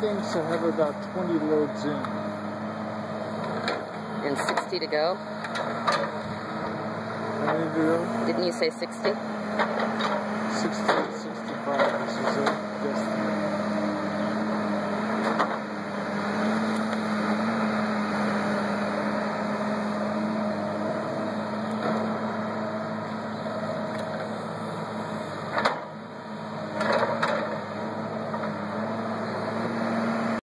thinks I have about 20 loads in. And 60 to go? How many to go? Didn't you say 60? 60, 60.